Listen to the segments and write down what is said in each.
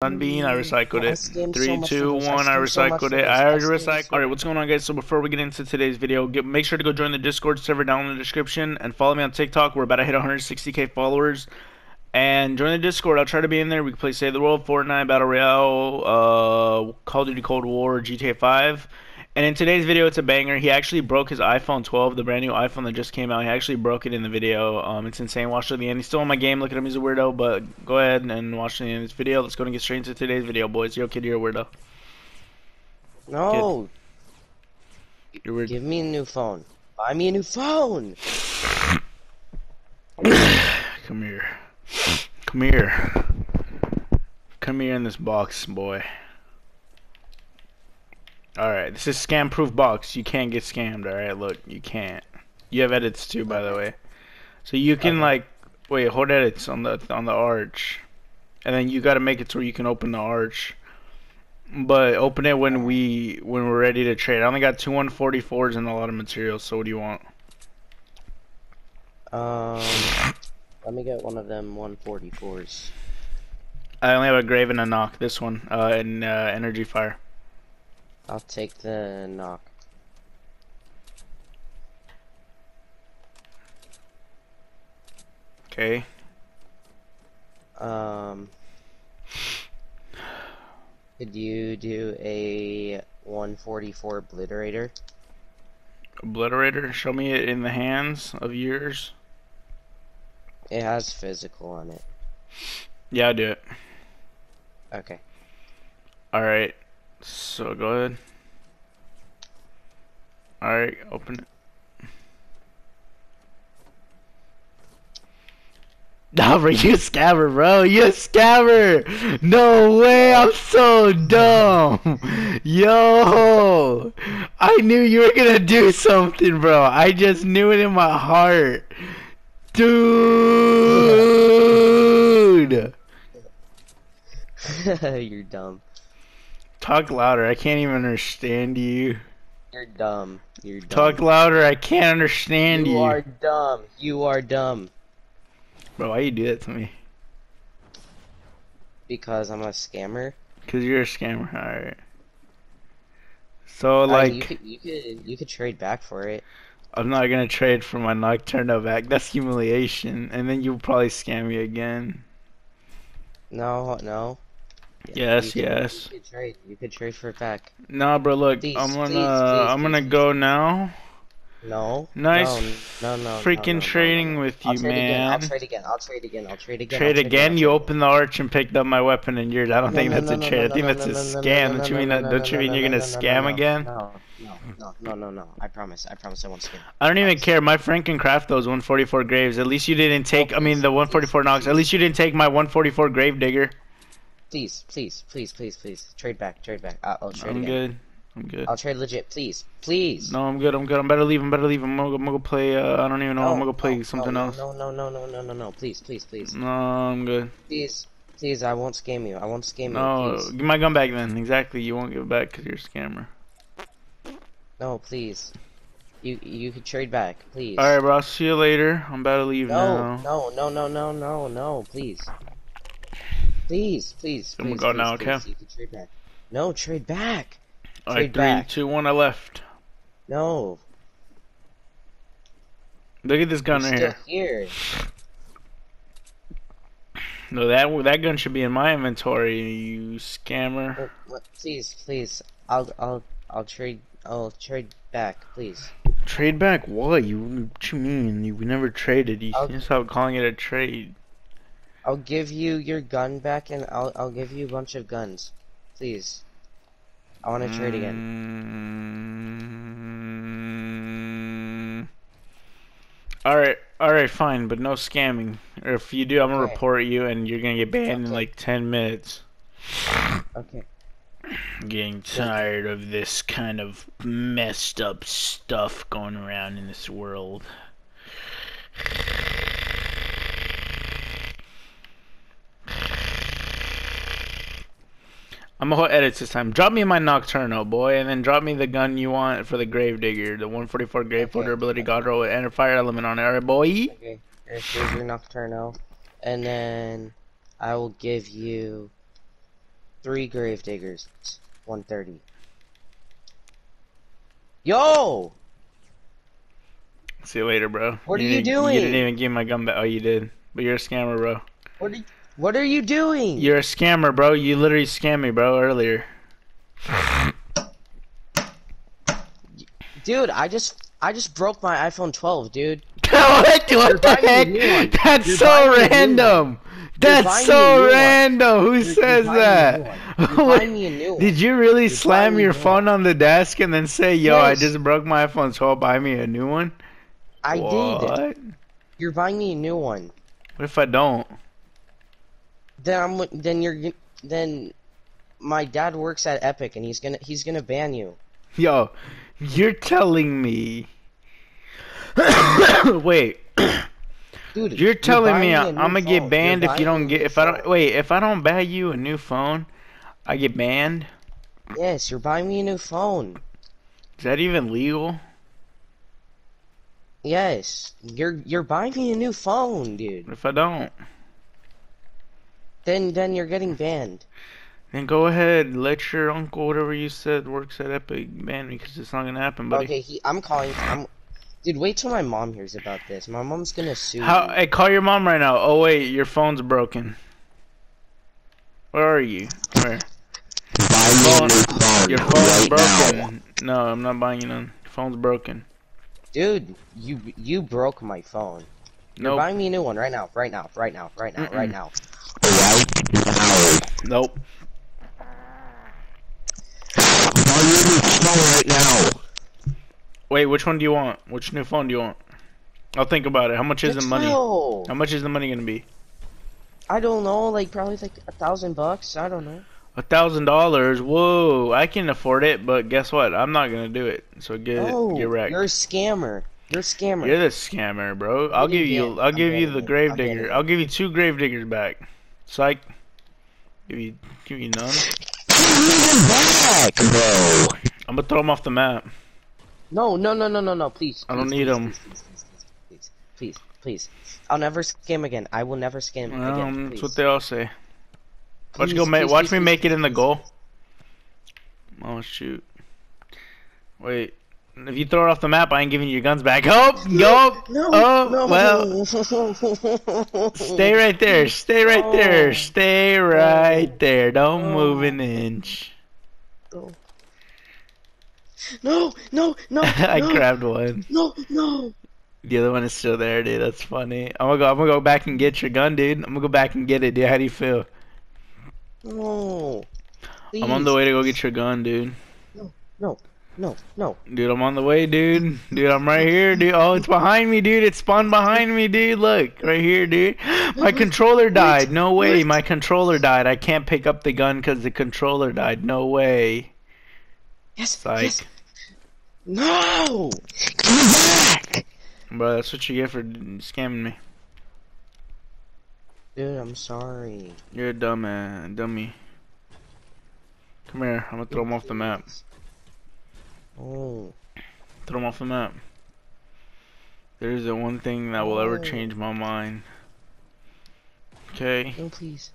Sunbeam, I recycled it. so two. I one, I so recycled it. I already recycled. Alright, what's going on, guys? So before we get into today's video, get, make sure to go join the Discord server down in the description and follow me on TikTok. We're about to hit 160k followers. And join the Discord. I'll try to be in there. We can play Save the World, Fortnite, Battle Royale, uh, Call of Duty Cold War, GTA 5. And in today's video, it's a banger. He actually broke his iPhone 12, the brand new iPhone that just came out. He actually broke it in the video. Um, it's insane. Watch to the end. He's still on my game. Look at him. He's a weirdo. But go ahead and watch the end of this video. Let's go and get straight into today's video, boys. Yo, kid, you're a weirdo. No, You're weird. give me a new phone. Buy me a new phone. Come here. Come here. Come here in this box, boy. Alright, this is scam proof box. You can't get scammed, alright? Look, you can't. You have edits too, by the way. So you can Okay. like wait, hold edits on the on the arch. And then you gotta make it so you can open the arch. But open it when we when we're ready to trade. I only got two 144s and a lot of materials, so what do you want? Um, let me get one of them 144s. I only have a grave and a knock, this one, uh and uh energy fire. I'll take the knock. Okay. Um, could you do a 144 obliterator? Obliterator, show me it in the hands of yours. It has physical on it. Yeah, I'll do it. Okay. Alright. So go ahead. Alright, open it. Nah, bro, you a scammer, bro. You a scammer. No way. I'm so dumb. Yo. I knew you were going to do something, bro. I just knew it in my heart. Dude. You're dumb. Talk louder. I can't even understand you. You're dumb. You're dumb. Talk louder. I can't understand you. you are dumb. You are dumb. Bro, why you do that to me? Because I'm a scammer. Cause you're a scammer. All right. So Uh, like, you could you could you could trade back for it. I'm not gonna trade for my Nocturno back. That's humiliation. And then you'll probably scam me again. No, no. Yes, you could, yes. You could trade. You could trade for it back. Nah, bro. Look, Please, I'm gonna, please, please, I'm gonna go now. No. Nice No, no, no. freaking no, no, trading with I'll you, trade Again. I'll trade again. I'll trade again. I'll trade again. Trade I'll again. I'll You trade opened the arch and picked up my weapon and yours. I don't think that's a trade. I think that's a scam. Don't you mean no, that? no, Don't you mean you're gonna scam no, again? No, no, no, no, no, no. I promise. I promise I won't scam. I don't even care. My friend can craft those 144 graves. At least you didn't take. I mean, the 144 knocks. At least you didn't take my 144 grave digger. Please, please, please, please, please. Trade back. Trade back. I'll, I'll trade I'm again. good. I'm good. I'll trade legit. Please, please. No, I'm good. I'm good. I'm better leave. I'm better leave. I'm gonna, I'm gonna go play. Uh, I don't even know. I'm gonna go play no, something no, else. No, no, no, no, no, no, no. Please, please, please, No, I'm good. please, please. I won't scam you. I won't scam No, you. Please. give my gun back then. Exactly. You won't give it back because you're a scammer. No, please. You you could trade back, please. All right, bro. I'll see you later. I'm about to leave No, now. no, no, no, no, no, no, please. Please, please, I'm gonna go please, now, please, okay? You can trade back. No, trade back. All right, trade three, back. two, one. I left. No. Look at this gun you're right still here. here. No, that that gun should be in my inventory. You scammer. What, what, please, please. I'll I'll I'll trade I'll trade back, please. Trade back what? You what you mean? You never traded. You I'll- you stop calling it a trade. I'll give you your gun back and I'll I'll give you a bunch of guns. Please. I want to trade again. Mm. All right, all right, fine, but no scamming. Or if you do, I'm gonna Okay. report you, and you're gonna get banned in like ten minutes. Okay. I'm getting tired of this kind of messed up stuff going around in this world. I'm gonna hit edits this time. Drop me my Nocturno, boy, and then drop me the gun you want for the Gravedigger, the 144 Grave Okay, durability. God roll and a fire element on it. Alright, boy? Okay. Here's, your Nocturno. And then I will give you Three grave diggers. 130. Yo! See you later, bro. What are you doing? You didn't even give me my gun back. Oh, you did. But you're a scammer, bro. What are, what are you doing? You're a scammer, bro. You literally scammed me, bro, earlier. Dude, I just I just broke my iPhone 12, dude. what what the buying me a heck? That's You're so buying me a new random. That's buying me a so random. Who You're- says buying me a that? new one. You're buying me a new one. Did you really You're slam your phone on the desk and then say, "Yo, I just broke my iPhone, so buy me a new one"? I what? did. You're buying me a new one. What if I don't? Then I'm then you're then my dad works at Epic and he's gonna he's gonna ban you. Yo, you're telling me. Wait, Dude, you're telling buying me I'm gonna get banned if you don't get if I don't wait if I don't buy you a new phone, I get banned. Yes, you're buying me a new phone. Is that even legal? Yes, you're you're buying me a new phone, dude. What if I don't? Then then you're getting banned. Then go ahead, let your uncle, whatever you said, works at Epic, ban me because it's not gonna happen, buddy. Okay, he I'm calling. I'm. Dude, wait till my mom hears about this. My mom's gonna sue. How? you. Hey, call your mom right now. Oh wait, your phone's broken. Where are you? Where? Buy me a new phone Your phone's right now. No, I'm not buying you none. Your phone's broken. Dude, you you broke my phone. You're Nope. buying me a new one right now, right now, right now, right now, Mm-mm. now. Right now. Nope. Me a new phone right now. Wait, which one do you want? Which new phone do you want? I'll think about it. How much is the money? How much is the money gonna be? I don't know. Like probably like a thousand bucks. I don't know. A thousand dollars. Whoa, I can afford it, but guess what? I'm not gonna do it. So get No, get wrecked. you're a scammer. You're a scammer. You're the scammer, bro. I'll give you. I'll give you the grave digger. I'll give you two grave diggers back. Psych. Give you. Give you none. Me back, bro. I'm gonna throw him off the map. No, no, no, no, no, no. Please. I don't please, need please, 'em. Please, please, please, please. I'll never scam again. I will never scam again. Um, Please. that's what they all say. Watch go. Ma- watch me make it in the goal. Oh shoot. Wait. If you throw it off the map, I ain't giving you your guns back. Oh, yo. Oh, no, oh, no. well. Stay right there. Stay right Oh. there. Stay right there. Don't Oh. move an inch. No, no, no. I no, grabbed one. No, no. The other one is still there, dude. That's funny. I'm gonna go. I'm gonna go back and get your gun, dude. I'm gonna go back and get it, dude. How do you feel? No. Please. I'm on the way to go get your gun, dude. No, no. Dude, I'm on the way, dude. Dude, I'm right here, dude. Oh, it's behind me, dude. It spawned behind me, dude. Look, right here, dude. My controller died. No way. My controller died. I can't pick up the gun because the controller died. No way. Yes, Psych. yes. No. Give me back. Bro, that's what you get for scamming me. Dude, I'm sorry. You're a dumb man, dummy. Come here. I'm gonna throw him off the map. Oh. Throw him off the map. There is the one thing that will ever change my mind. Okay. No, please.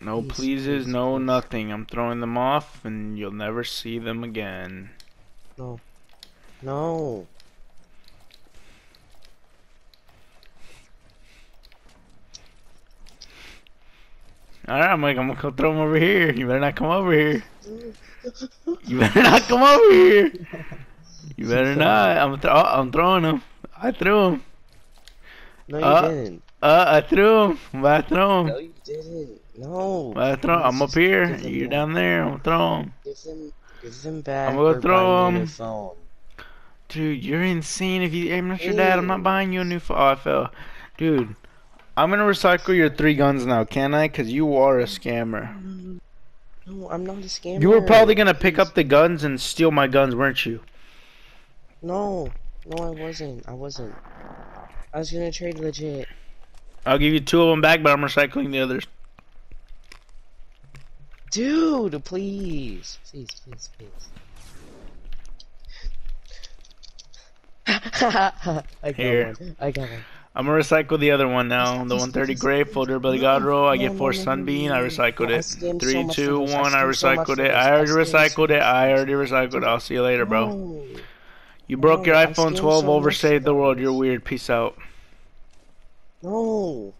No Please, pleases, please, no please. nothing. I'm throwing them off and you'll never see them again. No. No. Alright, I'm like, I'm gonna go throw them over here. You better not come over here. You better not come over here. You better not. I'm, th- I'm throwing them. I threw them. No, you Uh, didn't. Uh, I threw them. I threw him. No, them. you didn't. No. I throw. I'm up here. You're down there. I'm throwing. Give them, give them back. I'm gonna throw buy me a new 'em. phone. Dude, you're insane. If you aim at your dad, I'm not buying you a new phone. Oh, I fell. Dude, I'm gonna recycle your three guns now, can I? Cause you are a scammer. No, I'm not a scammer. You were probably gonna pick up the guns and steal my guns, weren't you? No, no, I wasn't. I wasn't. I was gonna trade legit. I'll give you two of them back, but I'm recycling the others. Dude, please. Please, please, please. I got Here. one. I got one. I'm gonna recycle the other one now. The 130 gray full durability god roll. I get four Force no, no, Sunbeam. I recycled it. Three, two, one. so Three, much two, from this. I one. I skimmed so much recycled it. I already recycled it. I already recycled it. I'll see you later, bro. You broke your iPhone 12 over saved the world. You're weird. Peace out. No.